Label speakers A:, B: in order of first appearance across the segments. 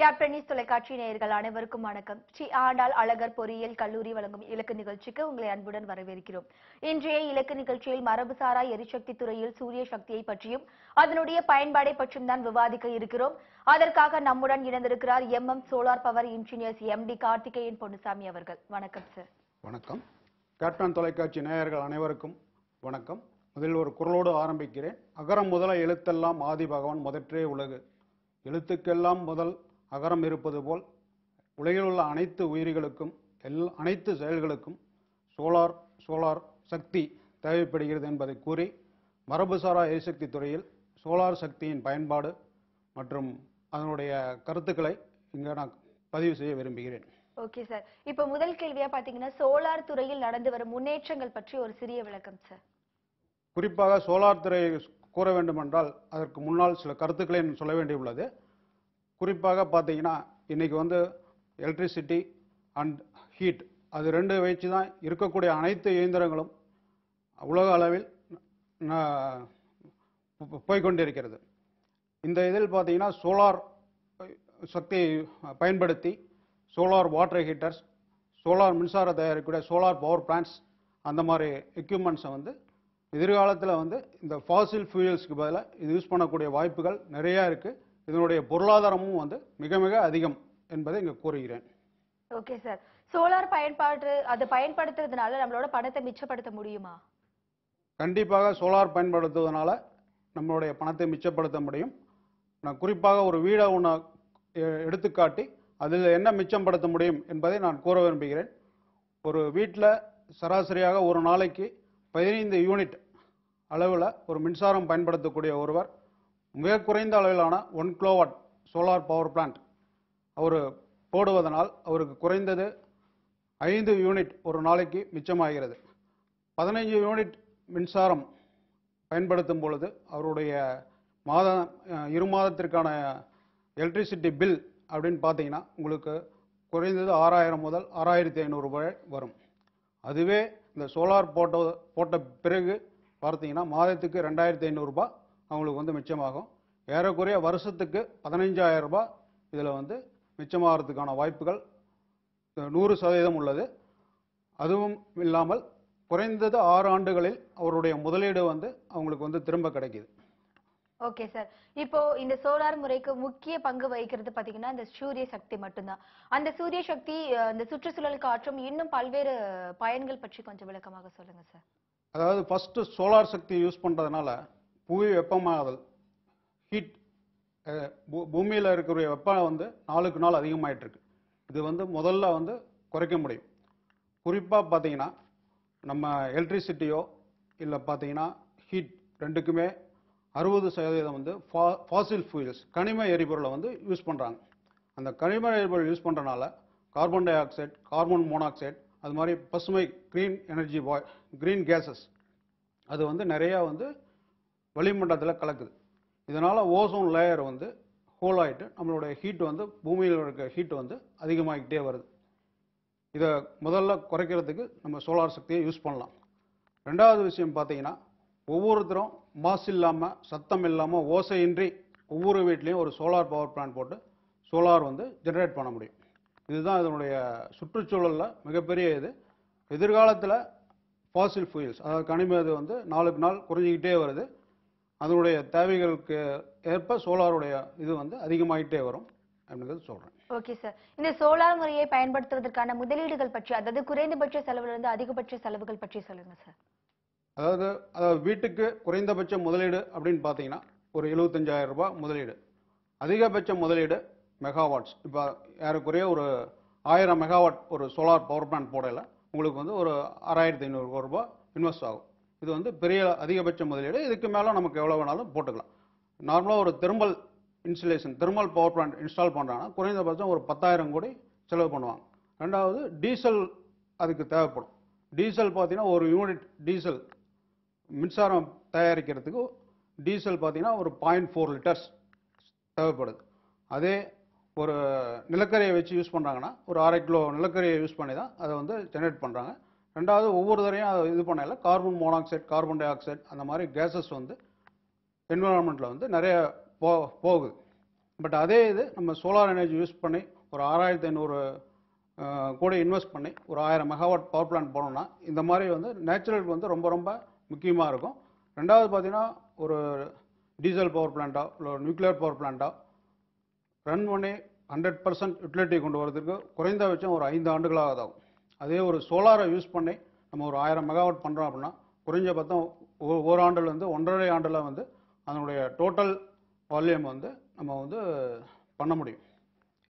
A: Captain news தொலைக்காட்சி நேயர்கள் அனைவருக்கும் வணக்கம். ஸ்ரீ ஆண்டாள் அழகர் பொறியியல் கல்லூரி வழங்கும் இலக்கு நிகழ்ச்சிக்கு உங்களை அன்புடன் வரவேற்கிறோம். இன்றைய இலக்கு நிகழ்ச்சியில் மரபுசாரா எரிசக்தி துறையில் சூரிய சக்தியை பற்றியும் அதனுடைய பயன்பாடை பற்றியும் தான் விவாதிக்க இருக்கிறோம். அதற்காக நம்முடன் இணைந்திருக்கிறார் M M solar power engineers MD Karthikeyan Ponnusamy அவர்கள். வணக்கம் சார்
B: வணக்கம். கேப்டன் தொலைக்காட்சி நேயர்கள் அனைவருக்கும் வணக்கம். முதலில் ஒரு குரலோடு ஆரம்பிக்கிறேன். அகரம் முதல எழுத்தெல்லாம் ஆதி பகவான் முதற்றே உலகு. எழுத்துக்கெல்லாம் முதல் அகரம் இருப்பது போல் உலகில் உள்ள அனைத்து உயிரிகளுக்கும் எல் அனைத்து செயல்களுக்கும் சோலார் சோலார் சக்தி தேவைப்படுகிறது என்பதை கூறி மரபுசாரா எரிசக்தி துறையில் சோலார் சக்தியின் பயன்பாடு மற்றும் அதனுடைய கருத்துக்களை இங்கே நான் பதிவு செய்ய விரும்புகிறேன்.
A: Okay sir. இப்ப முதல் கேள்வியா பாத்தீங்கன்னா சோலார் துறையில் நடந்து வரும் முன்னேற்றங்கள் பற்றி ஒரு சிறிய விளக்கம் சார்.
B: குறிப்பாக சோலார் துறையை கூற வேண்டுமென்றால் அதற்கு முன்னால் சில கருத்துக்களை நான் சொல்ல வேண்டியுள்ளது. குறிப்பாக பார்த்தீங்கன்னா இன்றைக்கி வந்து எலக்ட்ரிசிட்டி அண்ட் ஹீட் அது ரெண்டு வச்சு தான் இருக்கக்கூடிய அனைத்து இயந்திரங்களும் உலக அளவில் போய்கொண்டிருக்கிறது போய்க்கொண்டிருக்கிறது இந்த இதில் பார்த்தீங்கன்னா சோலார் சக்தியை பயன்படுத்தி சோலார் வாட்டர் ஹீட்டர்ஸ் சோலார் மின்சார தயாரிக்கக்கூடிய சோலார் பவர் பிளான்ட்ஸ் அந்த மாதிரி எக்யூப்மெண்ட்ஸை வந்து எதிர்காலத்தில் வந்து இந்த ஃபாசில் ஃபியூயல்ஸ்க்கு பதிலாக இது யூஸ் பண்ணக்கூடிய வாய்ப்புகள் நிறையா இருக்குது இதனுடைய பொருளாதாரமும் வந்து மிக மிக அதிகம் என்பதை இங்கே கூறுகிறேன்.
A: ஓகே சார் சோலார் பயன்பாடு அதை பயன்படுத்துறதுனால நம்மளோட பணத்தை மிச்சப்படுத்த முடியுமா?
B: கண்டிப்பாக சோலார் பயன்படுத்துவதனால நம்மளுடைய பணத்தை மிச்சப்படுத்த முடியும். நான் குறிப்பாக ஒரு வீடை ஒன்று எடுத்துக்காட்டி அதில் என்ன மிச்சப்படுத்த முடியும் என்பதை நான் கூற விரும்புகிறேன். ஒரு வீட்டில் சராசரியாக ஒரு நாளைக்கு பதினைந்து யூனிட் அளவில் ஒரு மின்சாரம் பயன்படுத்தக்கூடிய ஒருவர் மிக குறைந்த அளவிலான one kilowatt solar power plant அவர் போடுவதனால் அவருக்கு குறைந்தது ஐந்து யூனிட் ஒரு நாளைக்கு மிச்சமாகிறது. பதினைஞ்சு யூனிட் மின்சாரம் பயன்படுத்தும் பொழுது அவருடைய மாத இரு மாதத்திற்கான எலக்ட்ரிசிட்டி பில் அப்படின்னு பார்த்தீங்கன்னா உங்களுக்கு குறைந்தது ஆறாயிரம் முதல் ஆறாயிரத்தி ஐநூறுரூபாய் வரும். அதுவே இந்த சோலார் போட்ட போட்ட பிறகு பார்த்தீங்கன்னா மாதத்துக்கு ரெண்டாயிரத்தி ஐநூறுரூபா அவங்களுக்கு வந்து மிச்சமாகும். ஏறக்குறைய வருஷத்துக்கு பதினைஞ்சாயிரம் ரூபாய் இதில் வந்து மிச்சமாகறதுக்கான வாய்ப்புகள் நூறு சதவீதம் உள்ளது. அதுவும் இல்லாமல் குறைந்தது ஆறு ஆண்டுகளில் அவருடைய முதலீடு வந்து அவங்களுக்கு வந்து திரும்ப கிடைக்குது.
A: Okay sir. இப்போ இந்த சோலார் முறைக்கு முக்கிய பங்கு வகிக்கிறது பாத்தீங்கன்னா இந்த சூரிய சக்தி மட்டும்தான். அந்த சூரிய சக்தி இந்த சுற்றுச்சூழல் காற்றும் இன்னும் பல்வேறு பயன்கள் பற்றி கொஞ்சம் விளக்கமாக சொல்லுங்க சார்.
B: அதாவது ஃபஸ்ட்டு சோலார் சக்தி யூஸ் பண்ணுறதுனால புவி வெப்பமாதல் ஹீட் பூமியில் இருக்கிற வெப்பம் வந்து நாளுக்கு நாள் அதிகமாகிட்டு இருக்கு இது வந்து முதல்ல வந்து குறைக்க முடியும். குறிப்பாக பார்த்தீங்கன்னா நம்ம எலக்ட்ரிசிட்டியோ இல்லை பார்த்தீங்கன்னா ஹீட் ரெண்டுக்குமே அறுபது சதவீதம் வந்து ஃபா ஃபாசில் ஃபியூல்ஸ் கனிம எரிபொருளை வந்து யூஸ் பண்ணுறாங்க அந்த கனிம எரிபொருள் யூஸ் பண்ணுறனால carbon dioxide carbon monoxide அது மாதிரி பசுமை க்ரீன் எனர்ஜி பாய் க்ரீன் கேஸஸ் அது வந்து நிறையா வந்து வளிமண்டலத்தில் கலக்குது. இதனால் ஓசோன் லேயர் வந்து ஹோல் ஆகிட்டு நம்மளுடைய ஹீட் வந்து பூமியில் இருக்க ஹீட் வந்து அதிகமாகிக்கிட்டே வருது. இதை முதல்ல குறைக்கிறதுக்கு நம்ம சோலார் சக்தியை யூஸ் பண்ணலாம். ரெண்டாவது விஷயம் பார்த்தீங்கன்னா ஒவ்வொருத்தரும் மாசு இல்லாமல் சத்தம் இல்லாமல் ஓசையின்றி ஒவ்வொரு வீட்லேயும் ஒரு சோலார் பவர் பிளான்ட் போட்டு சோலார் வந்து ஜென்ரேட் பண்ண முடியும். இதுதான் இதனுடைய சுற்றுச்சூழலில் மிகப்பெரிய இது. எதிர்காலத்தில் ஃபாசில் ஃபியூல்ஸ் அதாவது கனிம இது வந்து நாளுக்கு நாள் குறைஞ்சிக்கிட்டே வருது. அதனுடைய தேவைகளுக்கு ஏற்ப சோலாருடைய இது வந்து அதிகமாகிட்டே வரும் அப்படிங்கிறது சொல்கிறேன்
A: ஓகே சார் இந்த சோலார் முறையை பயன்படுத்துவதற்கான முதலீடுகள் பற்றி அதாவது குறைந்தபட்ச செலவுல இருந்து அதிகபட்ச செலவுகள் பற்றி சொல்லுங்க சார்
B: அதாவது அதாவது வீட்டுக்கு குறைந்தபட்ச முதலீடு அப்படின்னு பார்த்தீங்கன்னா ஒரு 75000 ரூபாய் முதலீடு. அதிகபட்ச முதலீடு மெகாவாட்ஸ் இப்போ ஏறக்குறைய ஒரு ஆயிரம் மெகாவாட் ஒரு சோலார் பவர் பிளான்ட் போடையில் உங்களுக்கு வந்து ஒரு ஆறாயிரத்தி ஐநூறு ரூபாய் இன்வெஸ்ட் ஆகும். இது வந்து பெரிய அதிகபட்ச முதலீடு. இதுக்கு மேலே நமக்கு எவ்வளோ வேணாலும் போட்டுக்கலாம். நார்மலாக ஒரு thermal insulation thermal power plant install பண்ணுறாங்கன்னா குறைந்தபட்சம் ஒரு பத்தாயிரம் கோடி செலவு பண்ணுவாங்க. ரெண்டாவது டீசல் அதுக்கு தேவைப்படும். டீசல் பார்த்தீங்கன்னா ஒரு யூனிட் டீசல் மின்சாரம் தயாரிக்கிறதுக்கு டீசல் பார்த்தீங்கன்னா ஒரு பாயிண்ட் ஃபோர் லிட்டர்ஸ் தேவைப்படுது. அதே ஒரு நிலக்கரியை வச்சு யூஸ் பண்ணுறாங்கன்னா ஒரு அரை கிலோ நிலக்கரியை யூஸ் பண்ணி தான் அதை வந்து ஜெனரேட் பண்ணுறாங்க ரெண்டாவது ஒவ்வொரு தரையும் அதை இது பண்ணல. Carbon monoxide carbon dioxide அந்த மாதிரி கேஸஸ் வந்து என்விரான்மெண்ட்டில் வந்து நிறைய போ போகுது. பட் அதே இது நம்ம சோலார் எனர்ஜி யூஸ் பண்ணி ஒரு ஆறாயிரத்தி ஐநூறு கூட இன்வெஸ்ட் பண்ணி ஒரு ஆயிரம் மெகாவாட் பவர் பிளான்ட் போனோம்னா இந்த மாதிரி வந்து நேச்சுரலுக்கு வந்து ரொம்ப ரொம்ப முக்கியமாக இருக்கும். ரெண்டாவது பார்த்தீங்கன்னா ஒரு டீசல் பவர் பிளான்ட்டோ இல்லை ஒரு நியூக்ளியர் பவர் பிளான்ட்டோ ரன் பண்ணி ஹண்ட்ரட் பர்சன்ட் யூட்டிலிட்டி கொண்டு வரதுக்கு குறைந்தபட்சம் ஒரு ஐந்து ஆண்டுகளாக ஆகும் அதே ஒரு சோலாரை யூஸ் பண்ணி நம்ம ஒரு ஆயிரம் மெகாவாட் பண்ணுறோம் அப்படின்னா குறைஞ்சபட்சம் ஒரு ஒரு ஆண்டுலேருந்து ஒன்றரை ஆண்டில் வந்து அதனுடைய டோட்டல் வால்யூம் வந்து நம்ம வந்து பண்ண முடியும்.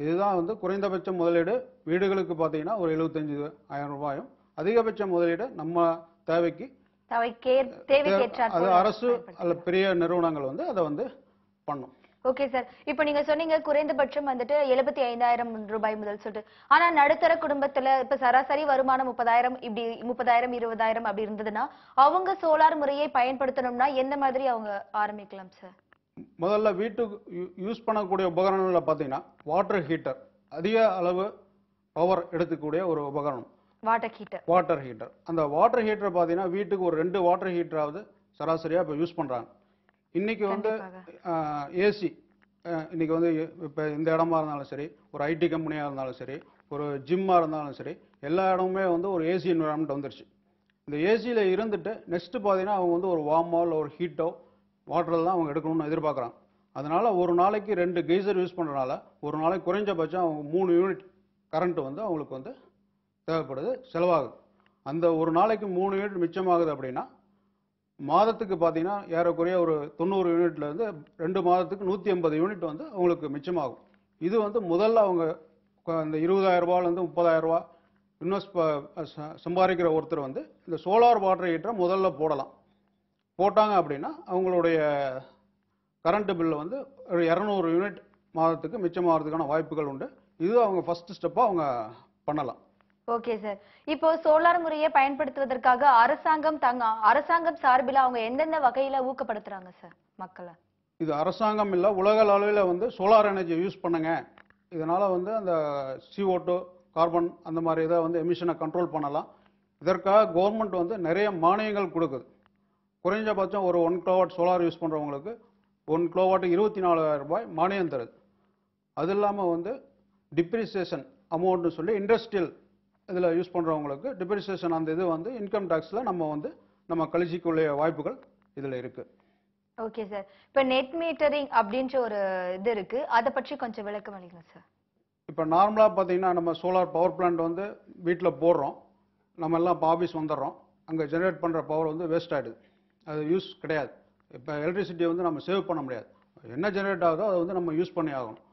B: இதுதான் வந்து குறைந்தபட்ச முதலீடு. வீடுகளுக்கு பார்த்தீங்கன்னா ஒரு எழுபத்தஞ்சு ஆயிரம் ரூபாயும் அதிகபட்ச முதலீடு நம்ம தேவைக்கு அது அரசு. அல்ல பெரிய நிறுவனங்கள் வந்து அதை வந்து பண்ணும்.
A: ஓகே சார் இப்போ நீங்க சொன்னீங்க குறைந்தபட்சம் வந்துட்டு எழுபத்தி ஐந்தாயிரம் ரூபாய் முதல் சொல்லிட்டு. ஆனா நடுத்தர குடும்பத்துல இப்ப சராசரி வருமானம் முப்பதாயிரம் இப்படி முப்பதாயிரம் இருபதாயிரம் அப்படி இருந்ததுன்னா அவங்க சோலார் முறையை பயன்படுத்தணும்னா எந்த மாதிரி அவங்க ஆரம்பிக்கலாம் சார்
B: முதல்ல வீட்டுக்கு யூஸ் பண்ணக்கூடிய உபகரணங்களில் பார்த்தீங்கன்னா வாட்டர் ஹீட்டர் அதிக அளவு பவர் எடுத்துக்கூடிய ஒரு உபகரணம்.
A: வாட்டர் ஹீட்டர்
B: வாட்டர் ஹீட்டர் அந்த வாட்டர் ஹீட்டர் பார்த்தீங்கன்னா வீட்டுக்கு ஒரு ரெண்டு வாட்டர் ஹீட்டராவது சராசரியாக இப்போ யூஸ் பண்ணுறாங்க இன்னைக்கு வந்து ஏசி இன்னைக்கு வந்து இப்போ இந்த இடமா இருந்தாலும் சரி ஒரு ஐடி கம்பெனியாக இருந்தாலும் சரி ஒரு ஜிம்மாக இருந்தாலும் சரி எல்லா இடமுமே வந்து ஒரு ஏசி என்விரான்மெண்ட் வந்துருச்சு. இந்த ஏசியில் இருந்துட்டு நெக்ஸ்ட் பார்த்தீங்கன்னா அவங்க வந்து ஒரு வார்மோ இல்லை ஒரு ஹீட்டோ வாட்டரில் தான் அவங்க எடுக்கணும்னு எதிர்பார்க்குறாங்க. அதனால ஒரு நாளைக்கு ரெண்டு கெய்சர் யூஸ் பண்ணுறனால ஒரு நாளைக்கு குறைஞ்சபட்சம் அவங்க மூணு யூனிட் கரண்ட் வந்து அவங்களுக்கு வந்து தேவைப்படுது செலவாகுது. அந்த ஒரு நாளைக்கு மூணு யூனிட் மிச்சமாகுது அப்படின்னா மாதத்துக்கு பார்த்தீங்கன்னா ஏறக்குறைய ஒரு தொண்ணூறு யூனிட்ல இருந்து ரெண்டு மாதத்துக்கு நூற்றி ஐம்பது யூனிட் வந்து அவங்களுக்கு மிச்சமாகும். இது வந்து முதல்ல அவங்க அந்த இந்த இருபதாயிரம் ரூபாயிலேருந்து முப்பதாயிரம் ரூபா இன்வெஸ்ட் சம்பாதிக்கிற ஒருத்தர் வந்து இந்த சோலார் வாட்டர் ஹீட்டரை முதல்ல போடலாம். போட்டாங்க அப்படின்னா அவங்களுடைய கரண்ட் பில்லு வந்து ஒரு இரநூறு யூனிட் மாதத்துக்கு மிச்சமாகிறதுக்கான வாய்ப்புகள் உண்டு. இது அவங்க ஃபஸ்ட்டு ஸ்டெப்பாக அவங்க பண்ணலாம்.
A: ஓகே சார் இப்போ சோலார் முறையை பயன்படுத்துவதற்காக அரசாங்கம் தங்க அரசாங்கம் சார்பில் அவங்க எந்தெந்த வகையில ஊக்கப்படுத்துறாங்க சார் மக்களை?
B: இது அரசாங்கம் இல்லை உலக அளவில் வந்து சோலார் எனர்ஜி யூஸ் பண்ணுங்க. இதனால வந்து அந்த CO2 கார்பன் அந்த மாதிரி இதை வந்து எமிஷனை கண்ட்ரோல் பண்ணலாம். இதற்காக கவர்மெண்ட் வந்து நிறைய மானியங்கள் கொடுக்குது. குறைஞ்சபட்சம் ஒரு ஒன் கிலோவாட் சோலார் யூஸ் பண்ணுறவங்களுக்கு ஒன் கிலோவாட் இருபத்தி நாலாயிரம் ரூபாய் மானியம் தருது. அது இல்லாமல் வந்து டிப்ரிசியேஷன் அமௌண்ட்னு சொல்லி இண்டஸ்ட்ரியல் இதில் யூஸ் பண்ணுறவங்களுக்கு டிப்ரிசியேஷன் அந்த இது வந்து இன்கம் டேக்ஸில் நம்ம வந்து நம்ம கழிச்சிக்குள்ள வாய்ப்புகள் இதில் இருக்குது
A: ஓகே சார் இப்போ நெட் மீட்டரிங் அப்படின்ற ஒரு இது இருக்கு. அதை பற்றி கொஞ்சம் விளக்கம் அளிங்க சார்
B: இப்போ நார்மலாக பார்த்தீங்கன்னா நம்ம சோலார் பவர் பிளான்ட் வந்து வீட்டில் போடுறோம். நம்ம எல்லாம் இப்போ ஆஃபீஸ் வந்துடுறோம். அங்கே ஜெனரேட் பண்ணுற பவர் வந்து வேஸ்ட் ஆகிடுது அது யூஸ் கிடையாது. இப்போ எலக்ட்ரிசிட்டியை வந்து நம்ம சேவ் பண்ண முடியாது. என்ன ஜெனரேட் ஆகுதோ அதை வந்து நம்ம யூஸ் பண்ணி ஆகணும்.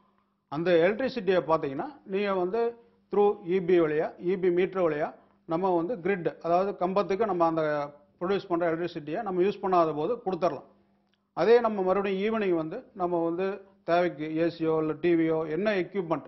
B: அந்த எலக்ட்ரிசிட்டியை பார்த்தீங்கன்னா நீங்கள் வந்து த்ரூ இபி வழியா இபி மீட்ரு வழியா நம்ம வந்து கிரிட் அதாவது கம்பத்துக்கு நம்ம அந்த ப்ரொடியூஸ் பண்ணுற எலக்ட்ரிசிட்டியை நம்ம யூஸ் பண்ணாத போது கொடுத்துடலாம் அதே நம்ம மறுபடியும் ஈவினிங் வந்து நம்ம வந்து தேவைக்கு ஏசியோ இல்லை டிவியோ என்ன எக்யூப்மெண்ட்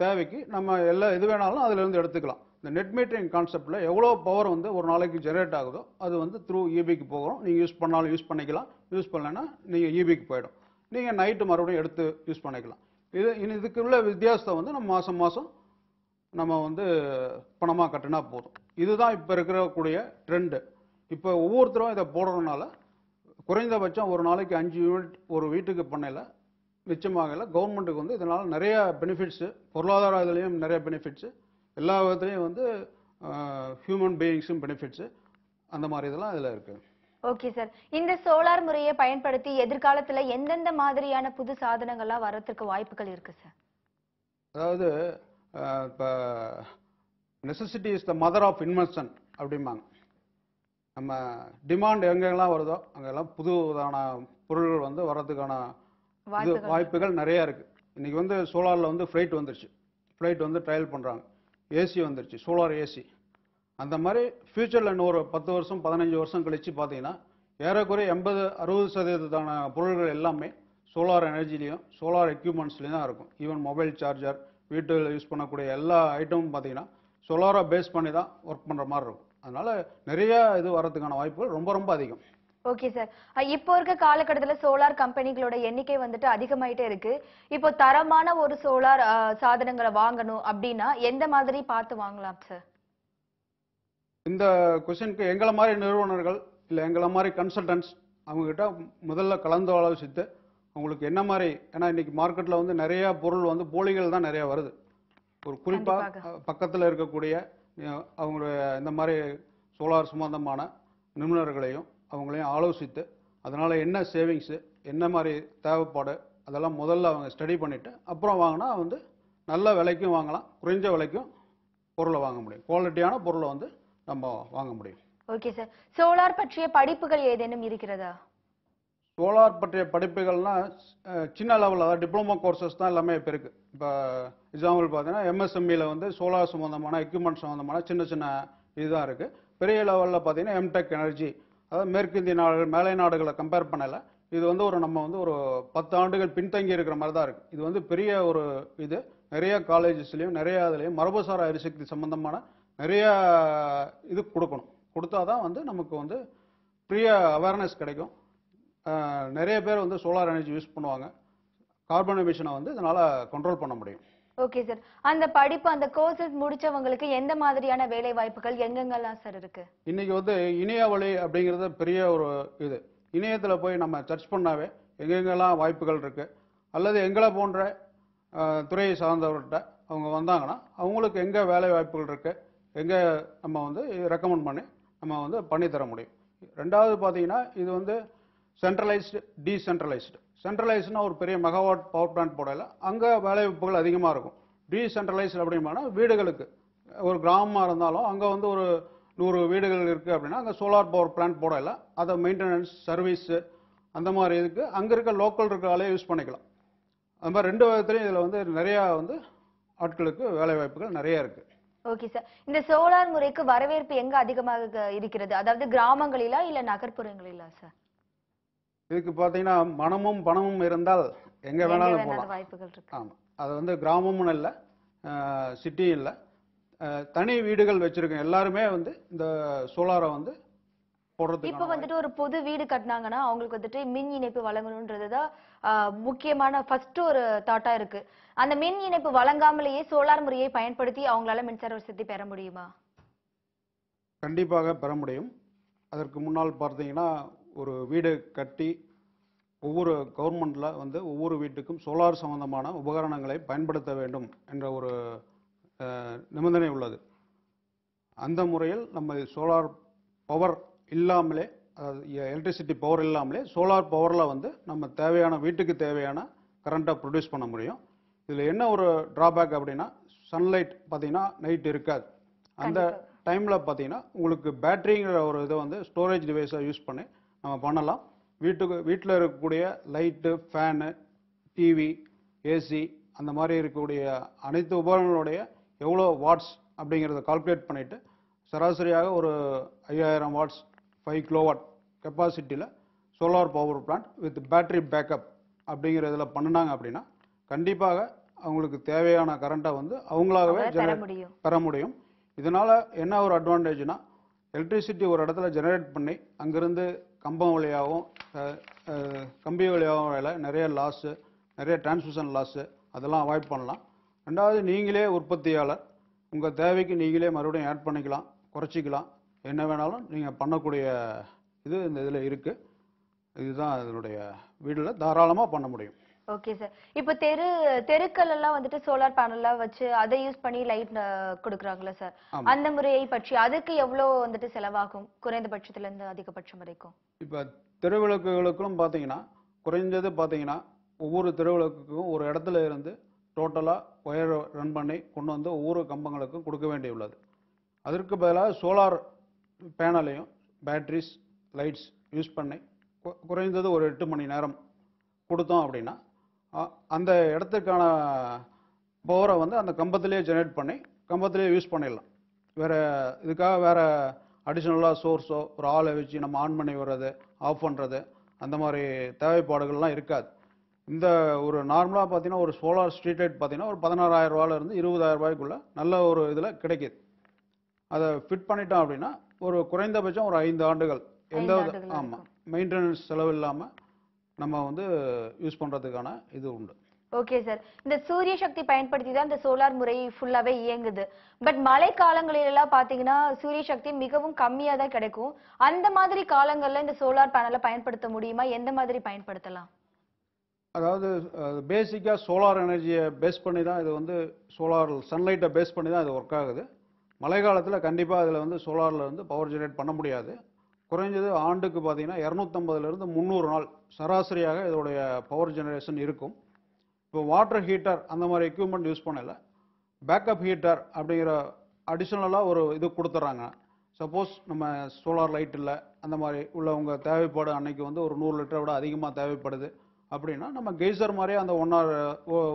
B: தேவைக்கு நம்ம எல்லா எது வேணாலும் அதுலேருந்து எடுத்துக்கலாம். இந்த நெட் மீட்டரிங் கான்செப்டில் எவ்வளோ பவர் வந்து ஒரு நாளைக்கு ஜெனரேட் ஆகுதோ அது வந்து த்ரூ இபிக்கு போகிறோம் நீங்கள் யூஸ் பண்ணாலும் யூஸ் பண்ணிக்கலாம். யூஸ் பண்ணலைன்னா நீங்கள் இபிக்கு போயிடும். நீங்கள் நைட்டு மறுபடியும் எடுத்து யூஸ் பண்ணிக்கலாம். இது இனி இதுக்கு உள்ள வித்தியாசத்தை வந்து நம்ம மாதம் மாதம் நம்ம வந்து பணமாக கட்டினா போதும். இதுதான் இப்போ இருக்கக்கூடிய ட்ரெண்டு இப்போ ஒவ்வொருத்தரும் இதை போடுறதுனால குறைந்தபட்சம் ஒரு நாளைக்கு அஞ்சு யூனிட் ஒரு வீட்டுக்கு பண்ணையில் மிச்சமாகல கவர்மெண்ட்டுக்கு வந்து இதனால் நிறைய பெனிஃபிட்ஸு பொருளாதார இதுலேயும் நிறைய பெனிஃபிட்ஸு எல்லா விதத்துலேயும் வந்து ஹியூமன் பீயிங்ஸும் பெனிஃபிட்ஸு அந்த மாதிரி இதெல்லாம் இதில் இருக்குது
A: ஓகே சார் இந்த சோலார் முறையை பயன்படுத்தி எதிர்காலத்துல எந்தெந்த மாதிரியான புது சாதனங்கள்லாம் வரதுக்கு வாய்ப்புகள் இருக்கு சார்
B: அதாவது இப்போ necessity is the mother of invention அப்படிம்பாங்க. நம்ம டிமாண்ட் எங்கெல்லாம் வருதோ அங்கெல்லாம் புதுதான பொருள்கள் வந்து வர்றதுக்கான இது
A: வாய்ப்புகள்.
B: நிறைய இருக்கு. இன்னைக்கு வந்து சோலாரில் வந்து ஃப்ளைட் வந்துருச்சு. ஃப்ளைட் வந்து ட்ரையல் பண்ணுறாங்க ஏசி வந்துருச்சு. சோலார் ஏசி அந்த மாதிரி ஃபியூச்சரில் இன்னொரு பத்து வருஷம் பதினஞ்சு வருஷம் கழிச்சு பார்த்தீங்கன்னா ஏறக்குறைய எண்பது அறுபது சதவீதத்தான பொருள்கள் எல்லாமே சோலார் எனர்ஜிலையும் சோலார் எக்யூப்மெண்ட்ஸ்லையும் தான் இருக்கும். ஈவன் மொபைல் சார்ஜர் வீட்டில் யூஸ் பண்ணக்கூடிய எல்லா ஐட்டமும் பார்த்தீங்கன்னா சோலாரை பேஸ் பண்ணி தான் ஒர்க் பண்ணுற மாதிரி இருக்கும். அதனால நிறைய இது வர்றதுக்கான வாய்ப்புகள் ரொம்ப ரொம்ப அதிகம்.
A: ஓகே சார் இப்போ இருக்க காலகட்டத்துல சோலார் கம்பெனிகளோட எண்ணிக்கை வந்துட்டு அதிகமாயிட்டே இருக்கு. இப்போ தரமான ஒரு சோலார் சாதனங்களை வாங்கணும் அப்படின்னா எந்த மாதிரி பார்த்து வாங்கலாம் சார்
B: இந்த கொஸ்டினுக்கு எங்களை மாதிரி நிறுவனர்கள் இல்லை எங்களை மாதிரி கன்சல்டன்ட்ஸ் அவங்ககிட்ட முதல்ல கலந்து ஆலோசித்து உங்களுக்கு என்ன மாதிரி ஏன்னா இன்னைக்கு மார்க்கெட்டில் வந்து நிறைய பொருள் வந்து போலிகள் தான் நிறைய வருது. ஒரு குறிப்பாக. பக்கத்தில் இருக்கக்கூடிய அவங்களுடைய இந்த மாதிரி சோலார் சம்பந்தமான நிபுணர்களையும் அவங்களையும் ஆலோசித்து அதனால என்ன சேவிங்ஸு என்ன மாதிரி தேவைப்பாடு அதெல்லாம் முதல்ல அவங்க ஸ்டடி பண்ணிட்டு அப்புறம் வாங்கினா வந்து நல்ல விலைக்கும் வாங்கலாம் குறைஞ்ச விலைக்கும் பொருளை வாங்க முடியும். குவாலிட்டியான பொருளை வந்து நம்ம வாங்க முடியும்.
A: ஓகே சார் சோலார் பற்றிய படிப்புகள் ஏதேனும் இருக்கிறதா?
B: சோலார் பற்றிய படிப்புகள்னா சின்ன லெவலில் அதாவது டிப்ளமோ கோர்சஸ் தான் எல்லாமே இப்போ இருக்குது இப்போ எக்ஸாம்பிள் பார்த்தீங்கன்னா எம்எஸ்எம்இல வந்து சோலார் சம்மந்தமான எக்யூப்மெண்ட் சம்மந்தமான சின்ன சின்ன இதுதான் இருக்குது பெரிய லெவலில் பார்த்தீங்கன்னா எம்டெக் எனர்ஜி அதாவது மேற்கிந்திய நாடுகள் மேலை நாடுகளை கம்பேர் பண்ணலை. இது வந்து ஒரு நம்ம வந்து ஒரு பத்து ஆண்டுகள் பின்தங்கி இருக்கிற மாதிரி தான் இருக்குது இது வந்து பெரிய ஒரு இது. நிறைய காலேஜஸ்லையும் நிறைய இதுலேயும் மரபுசார எரிசக்தி சம்மந்தமான நிறைய இது கொடுக்கணும். கொடுத்தா தான் வந்து நமக்கு வந்து பெரிய அவேர்னஸ் கிடைக்கும். நிறைய பேர் வந்து சோலார் எனர்ஜி யூஸ் பண்ணுவாங்க. கார்பன் எமிஷனை வந்து இதனால கண்ட்ரோல் பண்ண முடியும்.
A: ஓகே சார் அந்த படிப்பு அந்த கோர்சஸ் முடிச்சவங்களுக்கு எந்த மாதிரியான வேலை வாய்ப்புகள் எங்கெங்கெல்லாம் சார் இருக்கு?
B: இன்னைக்கு வந்து இணைய வழி அப்படிங்கிறது பெரிய ஒரு இது. இணையத்தில் போய் நம்ம சர்ச் பண்ணாவே எங்கெங்கெல்லாம் வாய்ப்புகள் இருக்கு. அல்லது எங்களை போன்ற துறையை சார்ந்தவர்கிட்ட அவங்க வந்தாங்கன்னா அவங்களுக்கு எங்கே வேலை வாய்ப்புகள் இருக்கு எங்கே நம்ம வந்து ரெக்கமெண்ட் பண்ணி நம்ம வந்து பண்ணி தர முடியும். ரெண்டாவது பார்த்தீங்கன்னா இது வந்து சென்ட்ரலைஸ்டு டீசென்ட்ரலைஸ்டு சென்ட்ரலைஸ்டுனா ஒரு பெரிய மெகாவாட் பவர் பிளான்ட் போடல. அங்கே வேலை வாய்ப்புகள் அதிகமாக இருக்கும். டீசென்ட்ரலைஸ்டு அப்படின்னா வீடுகளுக்கு. ஒரு கிராமமாக இருந்தாலும் அங்கே வந்து ஒரு நூறு வீடுகள் இருக்குது அப்படின்னா அங்கே சோலார் பவர் பிளான்ட் போடல. அதை மெயின்டெனன்ஸ் சர்வீஸு அந்த மாதிரி இதுக்கு அங்கே இருக்க லோக்கல் இருக்க ஆளே யூஸ் பண்ணிக்கலாம். அது மாதிரி ரெண்டு விதத்துலையும் இதில் வந்து நிறையா வந்து ஆட்களுக்கு வேலைவாய்ப்புகள் நிறையா இருக்குது
A: ஓகே சார் இந்த சோலார் முறைக்கு வரவேற்பு எங்க அதிகமாக இருக்கிறது? அதாவது கிராமங்களிலா இல்ல நகர்ப்புறங்களிலா சார்
B: இதுக்கு பார்த்தீங்கன்னா மனமும் பணமும் இருந்தால் எங்கே வேணாலும் போகலாம்.
A: வாய்ப்புகள் இருக்கு.
B: ஆமாம் அது வந்து கிராமமும் இல்லை சிட்டியும் இல்லை. தனி வீடுகள் வச்சிருக்கோம் எல்லாருமே வந்து இந்த சோலாரை வந்து
A: இப்ப
B: போடுறதுக்கு
A: வந்துட்டு ஒரு புது வீடு கட்டினாங்கன்னா அவங்களுக்கு வந்துட்டு மின் இணைப்பு வழங்கணுன்றதுதான் ஆஹ், முக்கியமான ஃபர்ஸ்ட் ஒரு தாட்டா இருக்கு. அந்த மின் இணைப்பு வழங்காமலேயே சோலார் முறையை பயன்படுத்தி அவங்களால மின்சார வசதி பெற முடியுமா?
B: கண்டிப்பாக பெற முடியும். அதற்கு முன்னால் பார்த்தீங்கன்னா ஒரு வீடு கட்டி ஒவ்வொரு கவர்மெண்ட்டில் வந்து ஒவ்வொரு வீட்டுக்கும் சோலார் சம்பந்தமான உபகரணங்களை பயன்படுத்த வேண்டும் என்ற ஒரு நிபந்தனை உள்ளது. அந்த முறையில் நம்ம சோலார் பவர் இல்லாமலே எலக்ட்ரிசிட்டி பவர் இல்லாமலே சோலார் பவரில் வந்து நம்ம தேவையான வீட்டுக்கு தேவையான கரண்ட்டை ப்ரொடியூஸ் பண்ண முடியும். இதில் என்ன ஒரு டிராபேக் அப்படின்னா சன்லைட் பார்த்தீங்கன்னா நைட் இருக்காது. அந்த டைமில் பார்த்தீங்கன்னா உங்களுக்கு பேட்டரிங்கிற ஒரு இதை வந்து ஸ்டோரேஜ் டிவைஸை யூஸ் பண்ணி நம்ம பண்ணலாம். வீட்டுக்கு வீட்டில் இருக்கக்கூடிய லைட்டு ஃபேனு டிவி ஏசி அந்த மாதிரி இருக்கக்கூடிய அனைத்து உபகரணங்களுடைய எவ்வளோ வாட்ஸ் அப்படிங்கிறத கால்குலேட் பண்ணிவிட்டு சராசரியாக ஒரு ஐயாயிரம் watts five kilowatt கெப்பாசிட்டியில் solar power plant with battery backup அப்படிங்கிற இதில் பண்ணினாங்க அப்படின்னா கண்டிப்பாக அவங்களுக்கு தேவையான கரண்ட்டை வந்து அவங்களாகவே
A: அவங்களால பெற முடியும்.
B: இதனால என்ன ஒரு அட்வான்டேஜ்னா எலக்ட்ரிசிட்டி ஒரு இடத்துல ஜெனரேட் பண்ணி அங்கிருந்து கம்பம் வழியாகவும் கம்பி வழியாகவும் வேலை. நிறைய லாஸு நிறைய டிரான்ஸ்மிஷன் லாஸு அதெல்லாம் அவாய்ட் பண்ணலாம். ரெண்டாவது நீங்களே உற்பத்தியாளர். உங்கள் தேவைக்கு நீங்களே மறுபடியும் ஆட் பண்ணிக்கலாம் குறைச்சிக்கலாம். என்ன வேணாலும் நீங்கள் பண்ணக்கூடிய இது இந்த இதில் இருக்குது இதுதான் இதனுடைய வீடில் தாராளமாக பண்ண முடியும்.
A: ஓகே சார் இப்போ தெரு தெருக்கள் எல்லாம் வந்துட்டு சோலார் பேனல்லாம் வச்சு அதை யூஸ் பண்ணி லைட் கொடுக்குறாங்களா சார். அந்த முறையை பற்றி அதுக்கு எவ்வளவு வந்துட்டு செலவாகும்? குறைந்தபட்சத்துல இருந்து அதிகபட்சம் வரைக்கும்.
B: இப்போ தெருவிளக்குகளுக்கும் பார்த்தீங்கன்னா குறைஞ்சது பார்த்தீங்கன்னா ஒவ்வொரு தெருவிளக்குக்கும் ஒரு இடத்துல இருந்து டோட்டலாக ஒயர் ரன் பண்ணி கொண்டு வந்து ஒவ்வொரு கம்பங்களுக்கும் கொடுக்க வேண்டியுள்ளது. அதற்கு பதிலாக சோலார் பேனலையும் பேட்டரிஸ் லைட்ஸ் யூஸ் பண்ணி குறைந்தது ஒரு எட்டு மணி நேரம் கொடுத்தோம் அப்படின்னா அந்த இடத்துக்கான பவரை வந்து அந்த கம்பத்திலேயே ஜெனரேட் பண்ணி கம்பத்திலேயே யூஸ் பண்ணிடலாம். வேற இதுக்காக வேற அடிஷ்னலாக சோர்ஸோ ஒரு ஆளை வச்சு நம்ம ஆன் பண்ணி வர்றது ஆஃப் பண்ணுறது அந்த மாதிரி தேவைப்பாடுகள்லாம் இருக்காது. இந்த ஒரு நார்மலாக பார்த்தீங்கன்னா ஒரு சோலார் ஸ்ட்ரீட் லைட் பார்த்தீங்கன்னா ஒரு பதினாறாயிரம் ரூபாயிலிருந்து இருபதாயிரம் ரூபாய்க்குள்ள நல்ல ஒரு இதில் கிடைக்குது. அதை ஃபிட் பண்ணிட்டோம் அப்படின்னா ஒரு குறைந்தபட்சம் ஒரு ஐந்து ஆண்டுகள் எந்த ஆமாம் மெயின்டெனன்ஸ் செலவு இல்லாமல் நம்ம வந்து யூஸ் பண்ணுறதுக்கான இது உண்டு.
A: ஓகே சார் இந்த சூரிய சக்தி பயன்படுத்தி தான் இந்த சோலார் முறை ஃபுல்லாவே இயங்குது. பட் மழை காலங்களில எல்லாம் பாத்தீங்கன்னா சூரிய சக்தி மிகவும் கம்மியா தான் கிடைக்கும். அந்த மாதிரி காலங்கள்ல இந்த சோலார் பேனலை பயன்படுத்த முடியுமா? எந்த மாதிரி பயன்படுத்தலாம்?
B: அதாவது பேசிக்காக சோலார் எனர்ஜியை பேஸ் பண்ணி தான் இது வந்து சோலார் சன்லைட்டை பேஸ் பண்ணி தான் இது ஒர்க் ஆகுது. மழை காலத்தில் கண்டிப்பாக அதில் வந்து சோலாரில் வந்து பவர் ஜெனரேட் பண்ண முடியாது. குறைஞ்சது ஆண்டுக்கு பார்த்தீங்கன்னா இரநூத்தம்பதுலேருந்து முந்நூறு நாள் சராசரியாக இதோடைய பவர் ஜெனரேஷன் இருக்கும். இப்போ வாட்டர் ஹீட்டர் அந்த மாதிரி எக்யூப்மெண்ட் யூஸ் பண்ணல. பேக்கப் ஹீட்டர் அப்படிங்கிற அடிஷ்னலாக ஒரு இது கொடுத்துட்றாங்க சப்போஸ் நம்ம சோலார் லைட் இல்லை அந்த மாதிரி உள்ளவங்க தேவைப்பாடு அன்னைக்கு வந்து ஒரு நூறு லிட்டரை விட அதிகமாக தேவைப்படுது. அப்படின்னா நம்ம கெய்சர் மாதிரி அந்த ஒன் ஆர்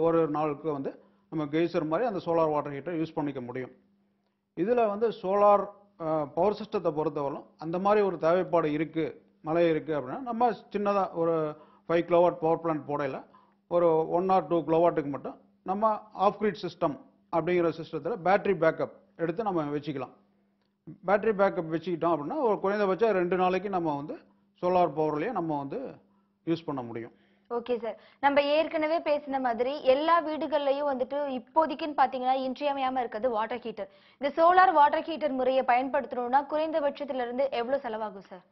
B: ஒரு நாளுக்கு வந்து நம்ம கெய்சர் மாதிரி அந்த சோலார் வாட்டர் ஹீட்டர் யூஸ் பண்ணிக்க முடியும். இதில் வந்து சோலார் பவர் சிஸ்டத்தை பொறுத்தவரைக்கும் அந்த மாதிரி ஒரு தேவைப்பாடு இருக்குது மழை இருக்குது அப்படின்னா நம்ம சின்னதாக ஒரு ஃபைவ் கிலோவாட் பவர் பிளான்ட் போடையில் ஒரு ஒன் ஆர் டூ கிலோவாட்டுக்கு மட்டும் நம்ம ஆஃப் கிரிட் சிஸ்டம் அப்படிங்கிற சிஸ்டத்தில் பேட்டரி பேக்கப் எடுத்து நம்ம வச்சுக்கலாம். பேட்டரி பேக்கப் வச்சுக்கிட்டோம் அப்படின்னா ஒரு குறைந்தபட்சம் ரெண்டு நாளைக்கு நம்ம வந்து சோலார் பவர்லேயே நம்ம வந்து யூஸ் பண்ண முடியும்.
A: ஓகே சார் நம்ம ஏற்கனவே பேசின மாதிரி எல்லா வீடுகள்லயும் வந்துட்டு இப்போதைக்குன்னு பாத்தீங்கன்னா இன்றியமையாம இருக்கிறது வாட்டர் ஹீட்டர் இந்த சோலார் வாட்டர் ஹீட்டர் முறையை பயன்படுத்தணும்னா குறைந்தபட்சத்துல இருந்து எவ்வளவு செலவாகும் சார்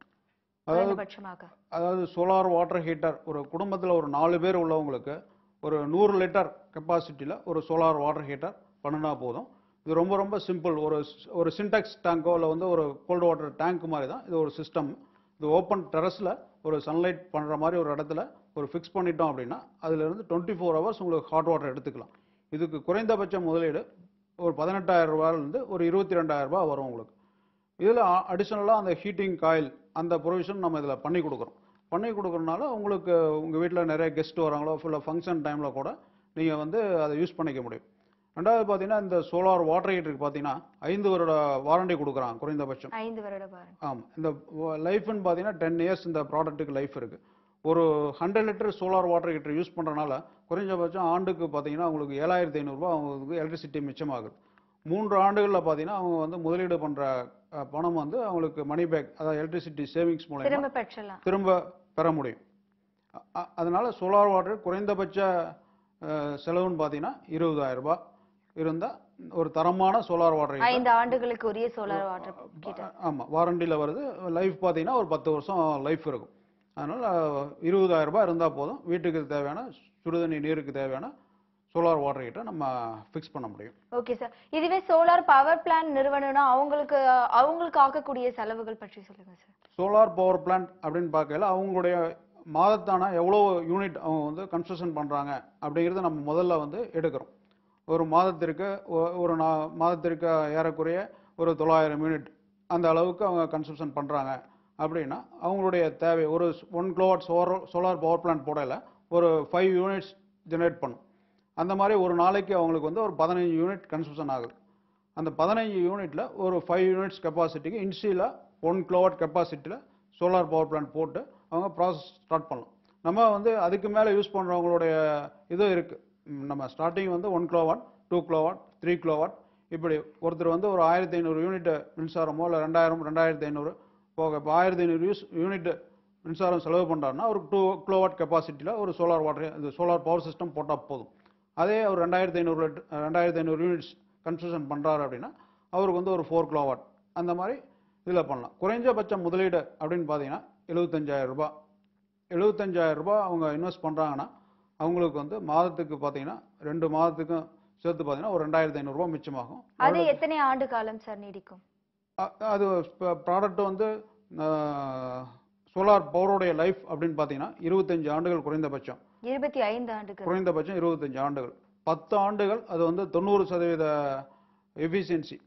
B: அதாவது
A: குறைந்தபட்சமாக.
B: அதாவது சோலார் வாட்டர் ஹீட்டர் ஒரு குடும்பத்தில் ஒரு நாலு பேர் உள்ளவங்களுக்கு ஒரு நூறு லிட்டர் கெப்பாசிட்டியில் ஒரு சோலார் வாட்டர் ஹீட்டர் பண்ணினா போதும். இது ரொம்ப ரொம்ப சிம்பிள் ஒரு ஒரு சின்டெக்ஸ் டேங்கோ இல்லை வந்து ஒரு கோல்டு வாட்டர் டேங்க் மாதிரி தான் இது ஒரு சிஸ்டம் இது ஓப்பன் டெரஸில் ஒரு சன்லைட் பண்ணுற மாதிரி ஒரு இடத்துல ஒரு ஃபிக்ஸ் பண்ணிட்டோம் அப்படின்னா அதுலேருந்து டுவெண்ட்டி ஃபோர் ஹவர்ஸ் உங்களுக்கு ஹாட் வாட்டர் எடுத்துக்கலாம். இதுக்கு குறைந்தபட்ச முதலீடு ஒரு பதினெட்டாயிரம் ரூபாயிலிருந்து ஒரு இருபத்தி ரெண்டாயிரம் ரூபாய் வரும் உங்களுக்கு. இதில் அடிஷ்னலாக அந்த ஹீட்டிங் காயில் அந்த ப்ரொவிஷன் நம்ம இதில் பண்ணி கொடுக்குறோம். பண்ணி கொடுக்குறனால உங்களுக்கு உங்கள் வீட்டில் நிறைய கெஸ்ட் வராங்களோ ஃபுல்லாக ஃபங்க்ஷன் டைமில் கூட நீங்கள் வந்து அதை யூஸ் பண்ணிக்க முடியும். ரெண்டாவது பார்த்தீங்கன்னா இந்த சோலார் வாட்டர் ஹீட்டருக்கு பார்த்தீங்கன்னா ஐந்து வருட வாரண்டி கொடுக்குறாங்க குறைந்தபட்சம்.
A: ஐந்து வருட
B: ஆமாம் இந்த லைஃப்னு பார்த்தீங்கன்னா டென் இயர்ஸ் இந்த ப்ராடக்ட்டுக்கு லைஃப் இருக்குது ஒரு hundred litre solar water heater use பண்ணுறனால குறைஞ்சபட்சம் ஆண்டுக்கு பார்த்தீங்கன்னா உங்களுக்கு ஏழாயிரத்தி ஐநூறுரூவா அவங்களுக்கு எலக்ட்ரிசிட்டி மிச்சமாகுது. மூன்று ஆண்டுகளில் பார்த்தீங்கன்னா அவங்க வந்து முதலீடு பண்ணுற பணம் வந்து அவங்களுக்கு மணி பேக் அதாவது எலக்ட்ரிசிட்டி சேவிங்ஸ் மூலயமா
A: திரும்ப
B: பெற முடியும். அதனால சோலார் வாட்டர் குறைந்தபட்ச செலவுன்னு பார்த்தீங்கன்னா இருபதாயிரம் ரூபாய் இருந்தால் ஒரு தரமான சோலார் வாட்டர்
A: ஐந்து ஆண்டுகளுக்கு உரிய சோலார் வாட்டர்
B: ஆமாம் வாரண்டியில் வருது. லைஃப் பார்த்தீங்கன்னா ஒரு பத்து வருஷம் லைஃப் இருக்கும். அதனால் இருபதாயிரம் ரூபாய் இருந்தால் போதும். வீட்டுக்கு தேவையான சுடுதண்ணி நீருக்கு தேவையான சோலார் வாட்டர் ஹீட்டரை நம்ம ஃபிக்ஸ் பண்ண முடியும்.
A: ஓகே சார் இதுவே சோலார் பவர் பிளான் நிறுவனம்னா அவங்களுக்கு அவங்களுக்கு ஆக்கக்கூடிய செலவுகள் பற்றி சொல்லுங்க சார்
B: சோலார் பவர் பிளான்ட் அப்படின்னு பார்க்கல அவங்களுடைய மாதத்தான எவ்வளோ யூனிட் அவங்க வந்து கன்ஸ்ட்ரக்ஷன் பண்ணுறாங்க அப்படிங்கிறத நம்ம முதல்ல வந்து எடுக்கிறோம். ஒரு மாதத்திற்கு ஒரு நா மாதத்திற்கு ஏறக்குறைய ஒரு தொள்ளாயிரம் யூனிட் அந்த அளவுக்கு அவங்க கன்ஸ்ட்ரக்ஷன் பண்ணுறாங்க அப்படின்னா அவங்களுடைய தேவை ஒரு one kilowatt solar solar power plant போடல ஒரு ஃபைவ் யூனிட்ஸ் ஜெனரேட் பண்ணும். அந்த மாதிரி ஒரு நாளைக்கு அவங்களுக்கு வந்து ஒரு பதினஞ்சு யூனிட் கன்சம்ஷன் ஆகுது. அந்த பதினஞ்சு யூனிட்டில் ஒரு ஃபைவ் யூனிட்ஸ் கெப்பாசிட்டிக்கு இன்சியில் ஒன் கிலோவாட் கெப்பாசிட்டியில் சோலார் பவர் பிளான்ட் போட்டு அவங்க ப்ராசஸ் ஸ்டார்ட் பண்ணலாம். நம்ம வந்து அதுக்கு மேலே யூஸ் பண்ணுறவங்களுடைய இது இருக்குது நம்ம ஸ்டார்டிங் வந்து one kilowatt two kilowatt three kilowatt இப்படி ஒருத்தர் வந்து ஒரு ஆயிரத்தி ஐநூறு யூனிட் மின்சாரமோ இல்லை ரெண்டாயிரம் ரெண்டாயிரத்தி ஐநூறு போக இப்போ ஆயிரத்தி ஐநூறு யூஸ் யூனிட் மின்சாரம் செலவு பண்ணுறாருன்னா ஒரு டூ கிலோவாட் கெப்பாசிட்டியில் ஒரு சோலார் வாட்டர் இது சோலார் பவர் சிஸ்டம் போட்டால் போதும். அதே ஒரு ரெண்டாயிரத்தி ஐநூறு ரெண்டாயிரத்தி ஐநூறு யூனிட்ஸ் கன்ஸ்ட்ரக்ஷன் பண்ணுறாரு அப்படின்னா அவருக்கு வந்து ஒரு ஃபோர் கிலோவாட் அந்த மாதிரி இதில் பண்ணலாம். குறைஞ்சபட்ச முதலீடு அப்படின்னு பார்த்தீங்கன்னா எழுபத்தஞ்சாயிரம் ரூபாய். எழுபத்தஞ்சாயிரம் ரூபாய் அவங்க இன்வெஸ்ட் பண்ணுறாங்கன்னா அவங்களுக்கு வந்து மாதத்துக்கு பார்த்தீங்கன்னா ரெண்டு மாதத்துக்கும் சேர்த்து பார்த்தீங்கன்னா ஒரு ரெண்டாயிரத்தி ஐநூறுரூவா மிச்சமாகும்.
A: அது எத்தனை ஆண்டு காலம் சார் நீடிக்கும்?
B: அது ப்ராடக்ட் வந்து சோலார் பவருடைய லைஃப் அப்படின்னு பார்த்தீங்கன்னா இருபத்தஞ்சு ஆண்டுகள் குறைந்தபட்சம்.
A: இருபத்தி ஐந்து ஆண்டுகள்.
B: குறைந்தபட்சம் இருபத்தஞ்சு ஆண்டுகள். பத்து ஆண்டுகள் அது வந்து தொண்ணூறு சதவீத எஃபிஷியன்சி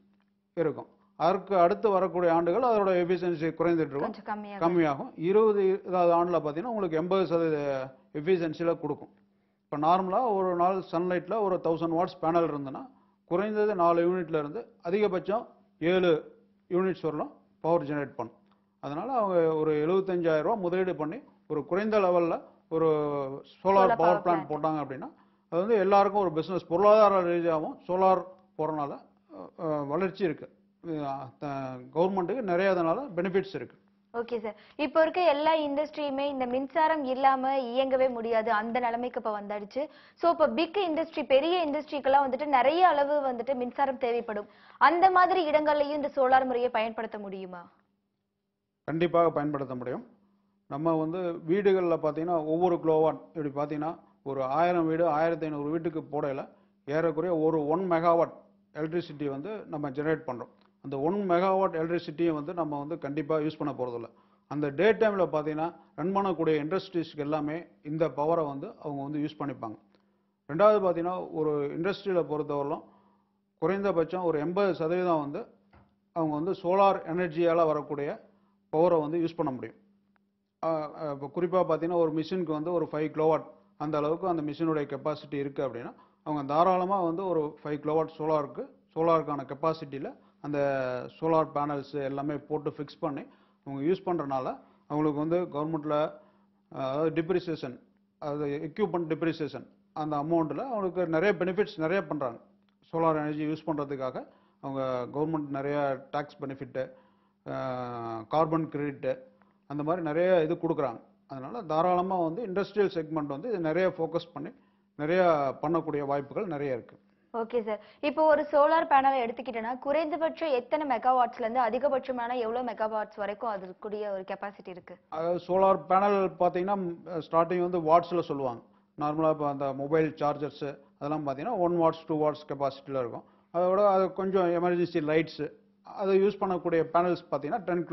B: இருக்கும். அதற்கு அடுத்து வரக்கூடிய ஆண்டுகள் அதோட எஃபிஷியன்சி குறைந்துட்டு இருக்கும். கம்மியாகும். இருபது இருபதாவது ஆண்டில் பார்த்தீங்கன்னா உங்களுக்கு எண்பது சதவீத எஃபிஷியன்சியில் கொடுக்கும். இப்போ நார்மலாக ஒரு நாள் சன்லைட்டில் ஒரு தௌசண்ட் வாட்ஸ் பேனல் இருந்ததுன்னா குறைந்தது நாலு யூனிட்ல இருந்து அதிகபட்சம் ஏழு யூனிட்ஸ் வரலாம் பவர் ஜெனரேட் பண்ணும் அதனால் அவங்க ஒரு 75000 ரூபாய் முதலீடு பண்ணி ஒரு குறைந்த லெவலில் ஒரு சோலார் பவர் பிளான்ட்
A: plant.
B: போட்டாங்க அப்படின்னா அது வந்து எல்லாருக்கும் ஒரு பிஸ்னஸ் பொருளாதார ரீதியாகவும் சோலார் போகிறனால வளர்ச்சி இருக்குது கவர்மெண்ட்டுக்கு நிறைய அதனால பெனிஃபிட்ஸ் இருக்குது
A: ஓகே சார் இப்போ இருக்க எல்லா இண்டஸ்ட்ரியுமே இந்த மின்சாரம் இல்லாம இயங்கவே முடியாது. அந்த நிலைமைக்கு இப்போ வந்தாடுச்சு ஸோ இப்போ பிக் இண்டஸ்ட்ரி பெரிய இண்டஸ்ட்ரிக்கெல்லாம் வந்துட்டு நிறைய அளவு வந்துட்டு மின்சாரம் தேவைப்படும். அந்த மாதிரி இடங்கள்லையும் இந்த சோலார் முறையை பயன்படுத்த முடியுமா?
B: கண்டிப்பாக பயன்படுத்த முடியும். நம்ம வந்து வீடுகளில் பார்த்தீங்கன்னா ஒவ்வொரு கிலோவாட் இப்படி பார்த்தீங்கன்னா ஒரு ஆயிரம் வீடு ஆயிரத்தி ஐநூறு வீட்டுக்கு போடையில் ஏறக்குறைய ஒரு ஒன் மெகாவாட் எலக்ட்ரிசிட்டி வந்து நம்ம ஜெனரேட் பண்ணுறோம் அந்த ஒன் மெகாவாட் எலக்ட்ரிசிட்டியை வந்து நம்ம வந்து கண்டிப்பாக யூஸ் பண்ண போகிறதில்ல அந்த டே டைமில் பார்த்தீங்கன்னா ரன் பண்ணக்கூடிய இண்டஸ்ட்ரீஸ்க்கு எல்லாமே இந்த பவரை வந்து அவங்க வந்து யூஸ் பண்ணிப்பாங்க. ரெண்டாவது பார்த்தீங்கன்னா ஒரு இண்டஸ்ட்ரியில் பொறுத்தவரையிலும் குறைந்தபட்சம் ஒரு எண்பது சதவீதம் வந்து அவங்க வந்து சோலார் எனர்ஜியால் வரக்கூடிய பவரை வந்து யூஸ் பண்ண முடியும். இப்போ குறிப்பாக பார்த்தீங்கன்னா ஒரு மிஷினுக்கு வந்து ஒரு ஃபைவ் கிலோவாட் அந்த அளவுக்கு அந்த மிஷினுடைய கெப்பாசிட்டி இருக்குது அப்படின்னா அவங்க தாராளமாக வந்து ஒரு ஃபைவ் கிலோவாட் சோலாருக்கு சோலாருக்கான கெப்பாசிட்டியில் அந்த சோலார் பேனல்ஸ் எல்லாமே போட்டு ஃபிக்ஸ் பண்ணி அவங்க யூஸ் பண்ணுறனால அவங்களுக்கு வந்து கவர்மெண்ட்டில் அதாவது டிப்ரிசியேஷன் அது எக்யூப்மெண்ட் டிப்ரிசியேஷன் அந்த அமௌண்ட்டில் அவங்களுக்கு நிறைய பெனிஃபிட்ஸ் நிறைய பண்ணுறாங்க சோலார் எனர்ஜி யூஸ் பண்ணுறதுக்காக அவங்க கவர்மெண்ட் நிறைய டேக்ஸ் பெனிஃபிட்டு கார்பன் கிரெடிட்டு அந்த மாதிரி நிறைய இது கொடுக்குறாங்க. அதனால் தாராளமாக வந்து இண்டஸ்ட்ரியல் செக்மெண்ட் வந்து நிறைய ஃபோக்கஸ் பண்ணி நிறையா பண்ணக்கூடிய வாய்ப்புகள் நிறைய இருக்குது
A: ஓகே சார் இப்போ ஒரு சோலார் பேனலை எடுத்துக்கிட்டேன்னா குறைந்தபட்சம் எத்தனை மெகாவாட்ஸ்ல இருந்து அதிகபட்சமான எவ்வளவு மெகாவாட்ஸ் வரைக்கும் அதுக்குரிய ஒரு கெப்பாசிட்டி இருக்கு?
B: அதாவது சோலார் பேனல் பார்த்தீங்கன்னா ஸ்டார்டிங் வந்து வாட்ஸில் சொல்லுவாங்க. நார்மலாக இப்போ அந்த மொபைல் சார்ஜர்ஸு அதெல்லாம் பார்த்தீங்கன்னா ஒன் வாட்ஸ் டூ வாட்ஸ் கெப்பாசிட்டியில் இருக்கும். அதோட அது கொஞ்சம் எமர்ஜென்சி லைட்ஸு அதை யூஸ் பண்ணக்கூடிய பேனல்ஸ் பார்த்தீங்கன்னா டென்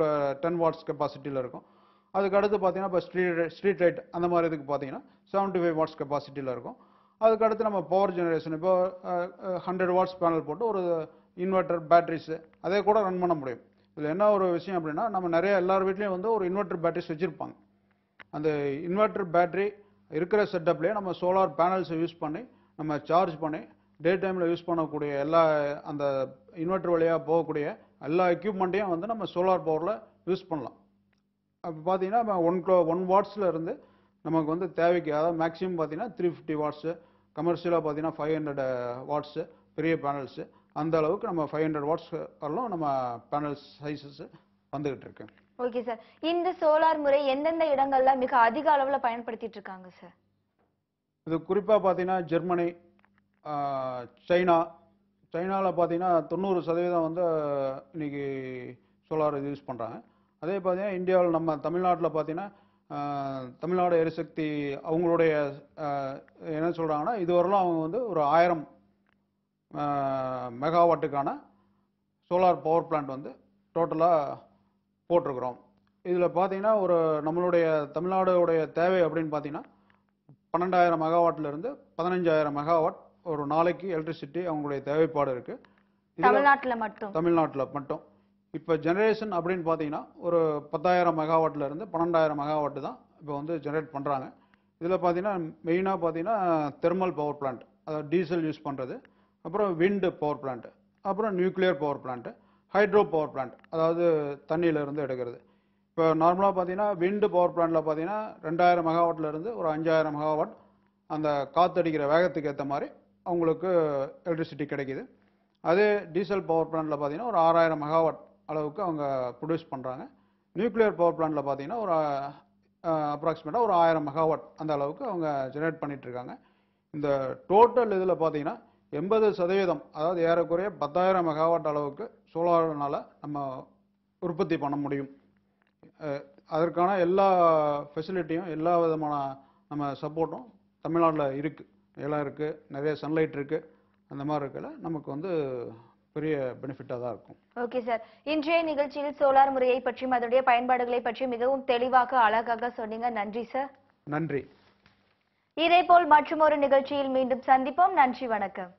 B: டென் வாட்ஸ் கெப்பாசிட்டியில் இருக்கும். அதுக்கு அடுத்து பார்த்தீங்கன்னா இப்போ ஸ்ட்ரீட் ஸ்ட்ரீட் லைட் அந்த மாதிரி இதுக்கு பார்த்தீங்கன்னா செவன்ட்டி ஃபைவ் வாட்ஸ் கெப்பாசிட்டியில் இருக்கும். அதுக்கு அடுத்து நம்ம பவர் ஜெனரேஷன் இப்போ ஹண்ட்ரட் வாட்ஸ் பேனல் போட்டு ஒரு இன்வெர்ட்டர் பேட்டரிஸு அதே கூட ரன் பண்ண முடியும். இதில் என்ன ஒரு விஷயம் அப்படின்னா நம்ம நிறைய எல்லார் வீட்லேயும் வந்து ஒரு இன்வெர்ட்டர் பேட்டரிஸ் வச்சுருப்பாங்க. அந்த இன்வெர்ட்டர் பேட்டரி இருக்கிற செட்டப்லேயே நம்ம சோலார் பேனல்ஸை யூஸ் பண்ணி நம்ம சார்ஜ் பண்ணி டே டைமில் யூஸ் பண்ணக்கூடிய எல்லா அந்த இன்வெர்டர் வழியாக போகக்கூடிய எல்லா எக்யூப்மெண்ட்டையும் வந்து நம்ம சோலார் பவரில் யூஸ் பண்ணலாம். அப்போ பார்த்தீங்கன்னா நம்ம ஒன் கிலோ ஒன் வாட்ஸில் இருந்து நமக்கு வந்து தேவைக்கு அதாவது மேக்ஸிமம் பார்த்தீங்கன்னா த்ரீ ஃபிஃப்டி வாட்ஸு கமர்ஷியலாக பார்த்தீங்கன்னா ஃபைவ் ஹண்ட்ரட் வாட்ஸு பெரிய பேனல்ஸு அந்த அளவுக்கு நம்ம ஃபைவ் ஹண்ட்ரட் வாட்ஸ் வரலாம் நம்ம பேனல்ஸ் சைஸஸ் வந்துகிட்டு இருக்கு.
A: ஓகே சார் இந்த சோலார் முறை எந்தெந்த இடங்கள்ல மிக அதிக அளவுல பயன்படுத்திட்டு இருக்காங்க சார்
B: இது குறிப்பாக பார்த்தீங்கன்னா ஜெர்மனி சைனா. சைனாவில் பார்த்தீங்கன்னா தொண்ணூறு சதவீதம் வந்து இன்னைக்கு சோலார் இது யூஸ் பண்ணுறாங்க அதே பார்த்தீங்கன்னா இந்தியாவில் நம்ம தமிழ்நாட்டில் பார்த்தீங்கன்னா தமிழ்நாடு எரிசக்தி அவங்களுடைய என்ன சொல்கிறாங்கன்னா இதுவரையிலும் அவங்க வந்து ஒரு ஆயிரம் மெகாவாட்டுக்கான சோலார் பவர் பிளான்ட் வந்து டோட்டலாக போட்டிருக்கிறோம். இதில் பார்த்தீங்கன்னா ஒரு நம்மளுடைய தமிழ்நாடுடைய தேவை அப்படின்னு பார்த்தீங்கன்னா பன்னெண்டாயிரம் மெகாவாட்ல இருந்து பதினஞ்சாயிரம் மெகாவாட் ஒரு நாளைக்கு எலக்ட்ரிசிட்டி அவங்களுடைய தேவைப்பாடு இருக்கு. இதுல
A: தமிழ்நாட்டுல மட்டும்?
B: தமிழ்நாட்டில் மட்டும். இப்போ ஜெனரேஷன் அப்படின்னு பார்த்தீங்கன்னா ஒரு பத்தாயிரம் மெகாவாட்லேருந்து பன்னெண்டாயிரம் மெகாவாட்டு தான் இப்போ வந்து ஜெனரேட் பண்ணுறாங்க இதில் பார்த்தீங்கன்னா மெயினாக பார்த்தீங்கன்னா தெர்மல் பவர் பிளான்ட் அதாவது டீசல் யூஸ் பண்ணுறது அப்புறம் விண்டு பவர் பிளான்ட் அப்புறம் nuclear power plant hydro power plant அதாவது தண்ணியில இருந்து எடுக்கிறது. இப்போ நார்மலாக பார்த்தீங்கன்னா விண்டு பவர் பிளான்ட்டில் பார்த்தீங்கன்னா ரெண்டாயிரம் மெகாவாட்லேருந்து ஒரு அஞ்சாயிரம் மெகாவாட் அந்த காற்றடிக்கிற வேகத்துக்கு ஏற்ற மாதிரி அவங்களுக்கு எலக்ட்ரிசிட்டி கிடைக்கிது. அதே டீசல் பவர் பிளான்ட்டில் பார்த்தீங்கன்னா ஒரு ஆறாயிரம் மெகாவாட் அளவுக்கு அவங்க ப்ரொடியூஸ் பண்ணுறாங்க நியூக்ளியர் பவர் பிளான்ட்டில் பார்த்தீங்கன்னா ஒரு அப்ராக்சிமேட்டாக ஒரு ஆயிரம் மெகாவாட் அந்த அளவுக்கு அவங்க ஜெனரேட் பண்ணிகிட்ருக்காங்க இருக்காங்க. இந்த டோட்டல் இதில் பார்த்தீங்கன்னா எண்பது சதவீதம் அதாவது ஏறக்குறைய பத்தாயிரம் மெகாவாட் அளவுக்கு சோலார்னால் நம்ம உற்பத்தி பண்ண முடியும். அதற்கான எல்லா ஃபெசிலிட்டியும் எல்லா விதமான நம்ம சப்போர்ட்டும் தமிழ்நாட்டில் இருக்குது நிலம் இருக்குது நிறைய சன்லைட் இருக்குது அந்த மாதிரி இருக்கல நமக்கு வந்து பெரிய பெனிஃபிட்டாக தான் இருக்கும்.
A: ஓகே சார் இன்றைய நிகழ்ச்சியில் சோலார் முறையை பற்றியும் அதனுடைய பயன்பாடுகளை பற்றி மிகவும் தெளிவாக அழகாக சொன்னீங்க. நன்றி சார்
B: நன்றி.
A: இதேபோல் மற்றும் ஒரு நிகழ்ச்சியில் மீண்டும் சந்திப்போம். நன்றி வணக்கம்.